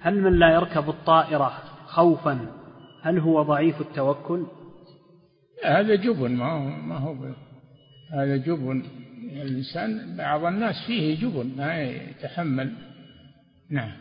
هل من لا يركب الطائرة خوفا؟ هل هو ضعيف التوكل؟ هذا جبن ما هو, ما هو هذا جبن. الإنسان بعض الناس فيه جبن ما يتحمل. نعم.